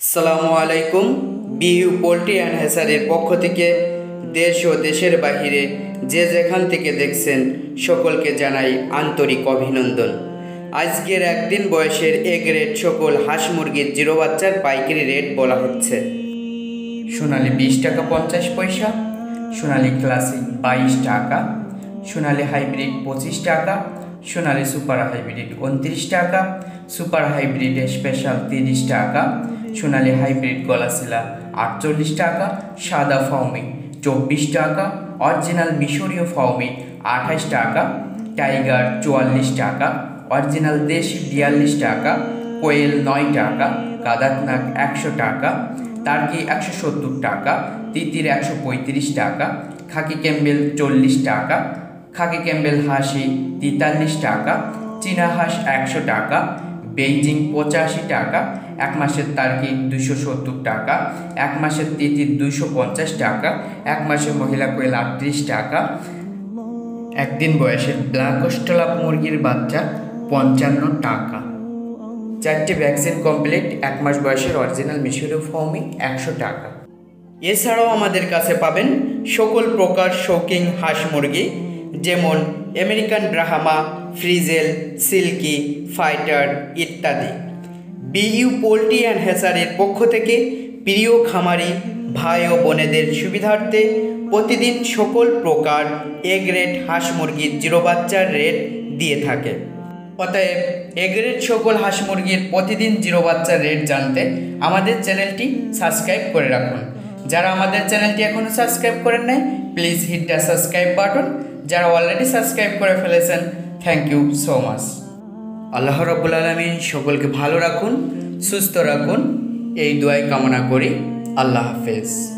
আসসালামু আলাইকুম BU poultry and হ্যাসারির পক্ষ থেকে দেশ ও দেশের বাহিরে যে যেখান থেকে দেখছেন সকলকে জানাই আন্তরিক অভিনন্দন। আজকের একদিন বয়সের এ গ্রেড সকল হাঁস মুরগির জিরো বাচ্চার পাইকারি রেট বলা হচ্ছে। সোনালি বিশ টাকা পঞ্চাশ পয়সা, সোনালি ক্লাসিক বাইশ টাকা, সোনালি হাইব্রিড পঁচিশ টাকা, সোনালি সুপার হাইব্রিড উনত্রিশ টাকা সুপার হাইব্রিড স্পেশাল তিরিশ টাকা সোনালি হাইব্রিড গলাশিলা, আটচল্লিশ টাকা, সাদা ফাউমি চব্বিশ টাকা, অরিজিনাল মিশরীয় ফাউমি আঠাশ টাকা, টাইগার চুয়াল্লিশ টাকা, অরিজিনাল দেশি বিয়াল্লিশ টাকা, কোয়েল নয় টাকা কাদাকনাক একশো টাকা টার্কি একশো সত্তর টাকা, তিতির একশো পঁয়ত্রিশ টাকা, খাকি ক্যাম্বেল চল্লিশ টাকা, খাকি ক্যাম্বেল হাসি তেতাল্লিশ টাকা, চীনা হাঁস একশো টাকা বেইজিং পঁচাশি টাকা, এক মাসের তার্কি দুশো সত্তর টাকা, এক মাসের তিতির দুশো পঞ্চাশ টাকা, এক মাসের মহিলা কোয়েল আটত্রিশ টাকা। একদিন বয়সের ব্ল্যাক মুরগির বাচ্চা পঞ্চান্ন টাকা। চারটি ভ্যাকসিন কমপ্লিট, এক মাস বয়সের অরিজিনাল মিশরীয় ফর্মি একশো টাকা। এছাড়াও আমাদের কাছে পাবেন সকল প্রকার শৌকিং হাঁস মুরগি। যেমন American Brahma frizzle, silkie, fighter ইত্যাদি। বিইউ পোলট্রি অ্যান্ড হ্যাসারের পক্ষ থেকে প্রিয় খামারি, ভাই ও বোনেদের সুবিধার্থে প্রতিদিন সকল প্রকার এগ রেট হাঁস মুরগির জিরো বাচ্চার রেট দিয়ে থাকে। অতএব এ গ্রেড সকল হাঁস মুরগির প্রতিদিন জিরো বাচ্চার রেট জানতে আমাদের চ্যানেলটি সাবস্ক্রাইব করে রাখুন। যারা আমাদের চ্যানেলটি এখনও সাবস্ক্রাইব করেন নাই please hit the subscribe button যারা অলরেডি সাবস্ক্রাইব করে ফেলেছেন থ্যাংক ইউ সো মাচ আল্লাহ রব্বুল আলমিন সকলকে ভালো রাখুন, সুস্থ রাখুন। এই দোয়াই কামনা করি। আল্লাহ হাফেজ।